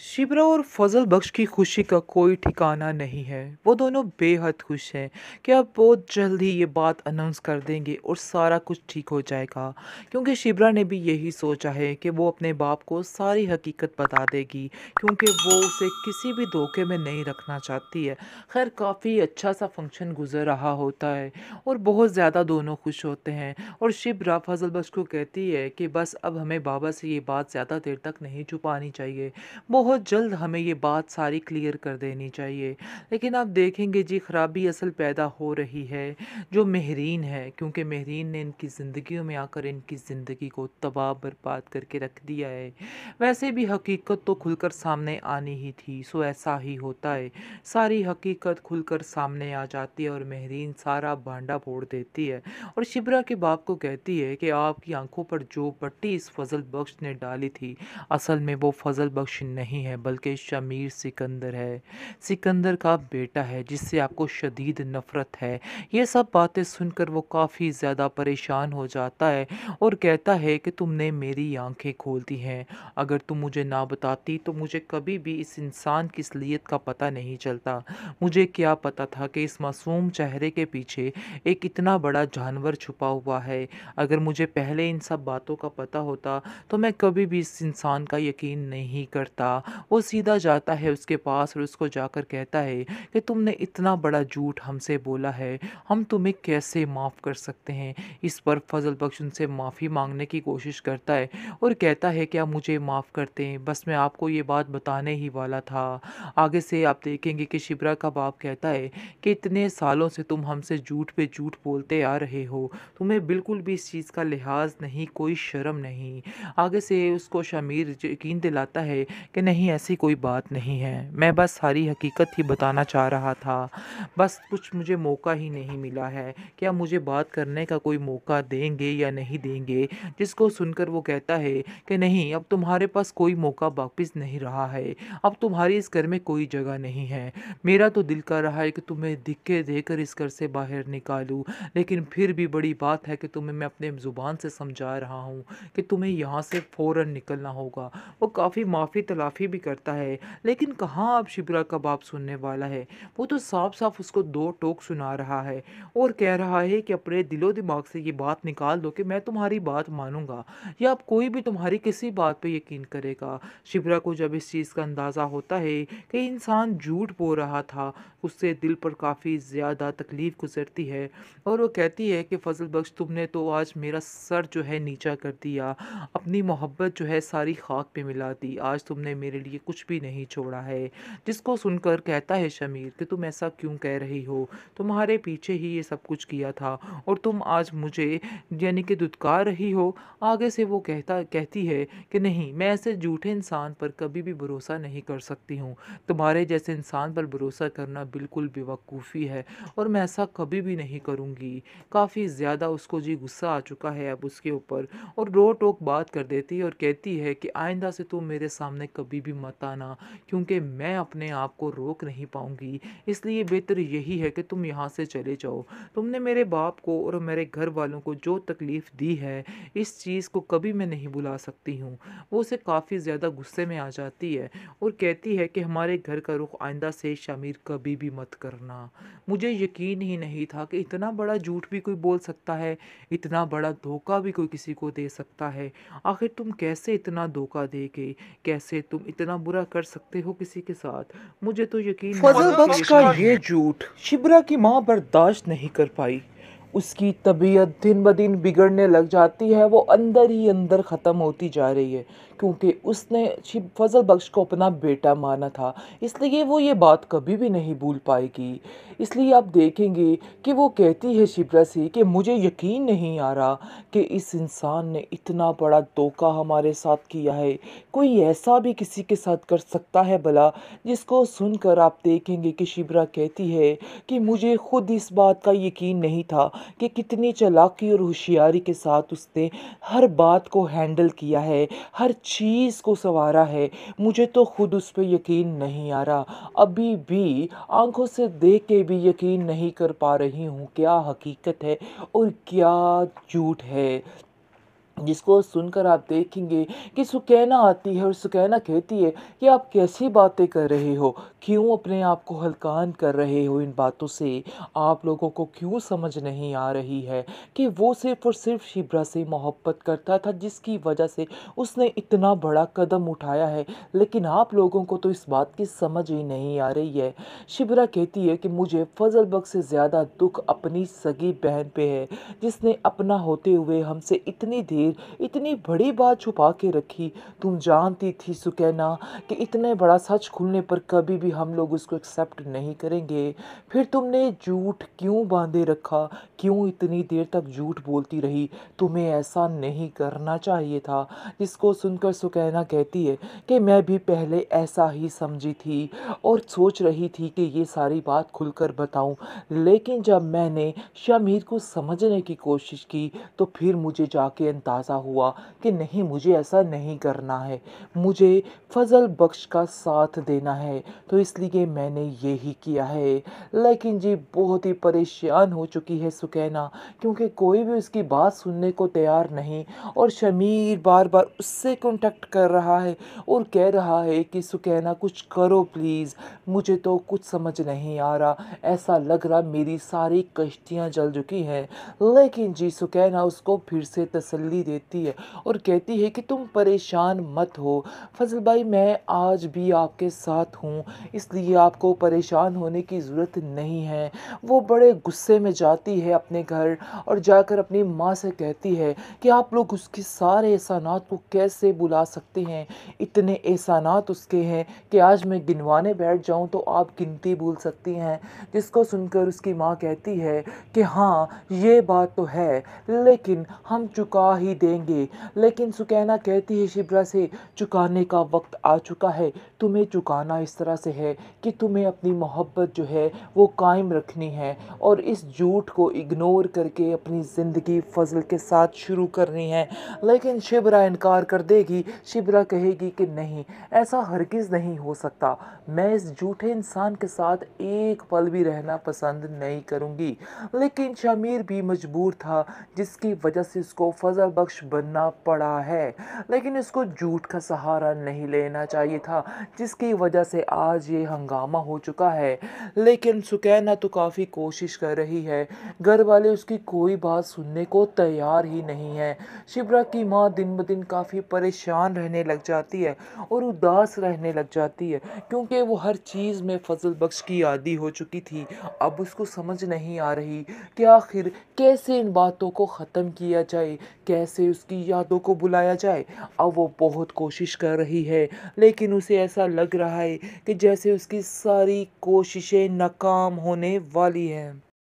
शिप्रा और फजल बख्श की खुशी का कोई ठिकाना नहीं है। वो दोनों बेहद खुश हैं कि अब बहुत जल्द ही ये बात अनाउंस कर देंगे और सारा कुछ ठीक हो जाएगा। क्योंकि शिप्रा ने भी यही सोचा है कि वो अपने बाप को सारी हकीकत बता देगी, क्योंकि वो उसे किसी भी धोखे में नहीं रखना चाहती है। खैर, काफ़ी अच्छा सा फ़ंक्शन गुजर रहा होता है और बहुत ज़्यादा दोनों खुश होते हैं। और शिप्रा फजल बख्श को कहती है कि बस अब हमें बाबा से ये बात ज़्यादा देर तक नहीं छुपानी चाहिए। बहुत बहुत जल्द हमें ये बात सारी क्लियर कर देनी चाहिए। लेकिन आप देखेंगे जी, ख़राबी असल पैदा हो रही है, जो महरीन है, क्योंकि महरीन ने इनकी ज़िंदगियों में आकर इनकी ज़िंदगी को तबाह बर्बाद करके रख दिया है। वैसे भी हकीकत तो खुलकर सामने आनी ही थी, सो ऐसा ही होता है। सारी हकीकत खुलकर सामने आ जाती है और महरीन सारा भांडा फोड़ देती है। और शिबरा के बाप को कहती है कि आपकी आँखों पर जो पट्टी इस फजल बख्श ने डाली थी, असल में वो फजल बख्श नहीं नहीं है, बल्कि शमीर सिकंदर है। सिकंदर का बेटा है, जिससे आपको शदीद नफ़रत है। ये सब बातें सुनकर वो काफ़ी ज़्यादा परेशान हो जाता है और कहता है कि तुमने मेरी आँखें खोल दी हैं। अगर तुम मुझे ना बताती तो मुझे कभी भी इस इंसान की असलियत का पता नहीं चलता। मुझे क्या पता था कि इस मासूम चेहरे के पीछे एक इतना बड़ा जानवर छुपा हुआ है। अगर मुझे पहले इन सब बातों का पता होता तो मैं कभी भी इस इंसान का यकीन नहीं करता। वो सीधा जाता है उसके पास और उसको जाकर कहता है कि तुमने इतना बड़ा झूठ हमसे बोला है, हम तुम्हें कैसे माफ़ कर सकते हैं? इस पर फजल बख्श उनसे माफ़ी मांगने की कोशिश करता है और कहता है कि आप मुझे माफ़ करते हैं, बस मैं आपको ये बात बताने ही वाला था। आगे से आप देखेंगे कि शिबरा का बाप कहता है कि इतने सालों से तुम हमसे झूठ पे झूठ बोलते आ रहे हो, तुम्हें बिल्कुल भी इस चीज़ का लिहाज नहीं, कोई शर्म नहीं। आगे से उसको शमीर यकीन दिलाता है कि नहीं, ऐसी कोई बात नहीं है। मैं बस सारी हकीकत ही बताना चाह रहा था। बस कुछ मुझे मौका ही नहीं मिला है। क्या मुझे बात करने का कोई मौका देंगे या नहीं देंगे? जिसको सुनकर वो कहता है कि नहीं, अब तुम्हारे पास कोई मौका वापस नहीं रहा है। अब तुम्हारी इस घर में कोई जगह नहीं है। मेरा तो दिल कर रहा है कि तुम्हें दिक्के देकर इस घर से बाहर निकालूं। लेकिन फिर भी बड़ी बात है कि तुम्हें मैं अपने ज़ुबान से समझा रहा हूँ कि तुम्हें यहाँ से फ़ौर निकलना होगा। वो काफ़ी माफ़ी तलाफ़ी भी करता है। लेकिन कहाँ अब शिबरा का बाप सुनने वाला है? वो तो साफ़ साफ़ उसको दो टोक सुना रहा है और कह रहा है कि अपने दिलो दिमाग से ये बात निकाल दो कि मैं तुम्हारी बात मानूँगा या अब कोई भी तुम्हारी किसी बात पे यकीन करेगा। शिबरा को जब इस चीज़ का अंदाज़ा होता है कि इंसान झूठ बो रहा था, उससे दिल पर काफ़ी ज़्यादा तकलीफ़ गुजरती है और वो कहती है कि, फजल बख्श, तुमने तो आज मेरा सर जो है नीचा कर दिया, अपनी मोहब्बत जो है सारी खाक पे मिला दी। आज तुमने मेरे लिए कुछ भी नहीं छोड़ा है। जिसको सुनकर कहता है शमीर कि तुम ऐसा क्यों कह रही हो? तुम्हारे पीछे ही ये सब कुछ किया था और तुम आज मुझे यानी कि दुदकार रही हो। आगे से वो कहता, कहती है कि नहीं, मैं ऐसे झूठे इंसान पर कभी भी भरोसा नहीं कर सकती हूँ। तुम्हारे जैसे इंसान पर भरोसा करना बिल्कुल बेवकूफ़ी है और मैं ऐसा कभी भी नहीं करूँगी। काफ़ी ज़्यादा उसको जी गुस्सा आ चुका है अब उसके ऊपर और रो टोक बात कर देती है और कहती है कि आइंदा से तुम मेरे सामने कभी भी मत आना, क्योंकि मैं अपने आप को रोक नहीं पाऊँगी। इसलिए बेहतर यही है कि तुम यहाँ से चले जाओ। तुमने मेरे बाप को और मेरे घर वालों को जो तकलीफ़ दी है, इस चीज़ को कभी मैं नहीं बुला सकती हूँ। वो उसे काफ़ी ज़्यादा गुस्से में आ जाती है और कहती है कि हमारे घर का रुख आइंदा से शामिर कभी भी मत करना। मुझे यकीन ही नहीं था कि इतना बड़ा झूठ भी कोई बोल सकता है, इतना बड़ा धोखा भी कोई किसी को दे सकता है। आखिर तुम कैसे इतना धोखा दे कैसे तुम इतना बुरा कर सकते हो किसी के साथ? मुझे तो यकीन फजल बख्श का ये झूठ शिबरा की माँ बर्दाश्त नहीं कर पाई। उसकी तबीयत दिन ब दिन बिगड़ने लग जाती है वो अंदर ही अंदर ख़त्म होती जा रही है। क्योंकि उसने फजल बख्श को अपना बेटा माना था। इसलिए वो ये बात कभी भी नहीं भूल पाएगी। इसलिए आप देखेंगे कि वो कहती है शिब्रा से कि मुझे यकीन नहीं आ रहा कि इस इंसान ने इतना बड़ा धोखा हमारे साथ किया है। कोई ऐसा भी किसी के साथ कर सकता है भला, जिसको सुनकर आप देखेंगे कि शिब्रा कहती है कि मुझे खुद इस बात का यकीन नहीं था कि कितनी चलाकी और होशियारी के साथ उसने हर बात को हैंडल किया है, हर चीज़ को संवारा है। मुझे तो खुद उस पर यकीन नहीं आ रहा। अभी भी आँखों से देख के भी यकीन नहीं कर पा रही हूँ क्या हकीकत है और क्या झूठ है। जिसको सुनकर आप देखेंगे कि सुकैना आती है और सुकैना कहती है कि आप कैसी बातें कर रहे हो। क्यों अपने आप को हलकान कर रहे हो इन बातों से? आप लोगों को क्यों समझ नहीं आ रही है कि वो सिर्फ़ और सिर्फ़ शिब्रा से मोहब्बत करता था, जिसकी वजह से उसने इतना बड़ा कदम उठाया है? लेकिन आप लोगों को तो इस बात की समझ ही नहीं आ रही है। शिब्रा कहती है कि मुझे फजल बक से ज़्यादा दुख अपनी सगी बहन पे है, जिसने अपना होते हुए हमसे इतनी देर, इतनी बड़ी बात छुपा के रखी। तुम जानती थी सुकैना कि इतने बड़ा सच खुलने पर कभी भी हम लोग उसको एक्सेप्ट नहीं करेंगे। फिर तुमने झूठ क्यों बांधे रखा? क्यों इतनी देर तक झूठ बोलती रही? तुम्हें ऐसा नहीं करना चाहिए था। जिसको सुनकर सुकैना कहती है कि मैं भी पहले ऐसा ही समझी थी और सोच रही थी कि ये सारी बात खुलकर बताऊँ। लेकिन जब मैंने शमीर को समझने की कोशिश की तो फिर मुझे जाके अंदाज़ा हुआ कि नहीं, मुझे ऐसा नहीं करना है। मुझे फजल बख्श का साथ देना है। तो इसलिए मैंने ये ही किया है। लेकिन जी, बहुत ही परेशान हो चुकी है सुकैना, क्योंकि कोई भी उसकी बात सुनने को तैयार नहीं और शमीर बार बार उससे कॉन्टेक्ट कर रहा है और कह रहा है कि, सुकैना, कुछ करो प्लीज़ मुझे तो कुछ समझ नहीं आ रहा। ऐसा लग रहा मेरी सारी कश्तियाँ जल चुकी हैं। लेकिन जी, सुकैना उसको फिर से तसल्ली देती है और कहती है कि, तुम परेशान मत हो। फजल भाई, मैं आज भी आपके साथ हूँ। इसलिए आपको परेशान होने की ज़रूरत नहीं है। वो बड़े गुस्से में जाती है अपने घर और जाकर अपनी माँ से कहती है कि आप लोग उसके सारे एहसानात को कैसे बुला सकते हैं? इतने एहसानात उसके हैं कि आज मैं गिनवाने बैठ जाऊँ तो आप गिनती भूल सकती हैं। जिसको सुनकर उसकी माँ कहती है कि हाँ ये बात तो है, लेकिन हम चुका ही देंगे। लेकिन सुकैना कहती है शिब्रा से, चुकाने का वक्त आ चुका है, तुम्हें चुकाना इस तरह से है कि तुम्हें अपनी मोहब्बत जो है वो कायम रखनी है और इस झूठ को इग्नोर करके अपनी ज़िंदगी फजल के साथ शुरू करनी है। लेकिन शिबरा इनकार कर देगी। शिबरा कहेगी कि नहीं, ऐसा हरगिज़ नहीं हो सकता। मैं इस झूठे इंसान के साथ एक पल भी रहना पसंद नहीं करूँगी। लेकिन शमीर भी मजबूर था, जिसकी वजह से उसको फजल बख्श बनना पड़ा है। लेकिन इसको झूठ का सहारा नहीं लेना चाहिए था, जिसकी वजह से आज ये हंगामा हो चुका है। लेकिन सुकैना तो काफ़ी कोशिश कर रही है। घर वाले उसकी कोई बात सुनने को तैयार ही नहीं है। शिबरा की माँ दिन ब दिन काफ़ी परेशान रहने लग जाती है और उदास रहने लग जाती है, क्योंकि वो हर चीज़ में फजल बख्श की आदि हो चुकी थी। अब उसको समझ नहीं आ रही कि आखिर कैसे इन बातों को ख़त्म किया जाए, कैसे उसकी यादों को बुलाया जाए। अब वो बहुत कोशिश कर रही है, लेकिन उसे ऐसा लग रहा है कि जैसे उसकी सारी कोशिशें नाकाम होने वाली हैं।